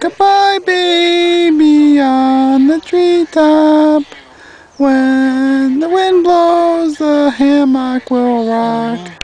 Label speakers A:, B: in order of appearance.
A: Goodbye, baby on the treetop. When the wind blows, the hammock will rock.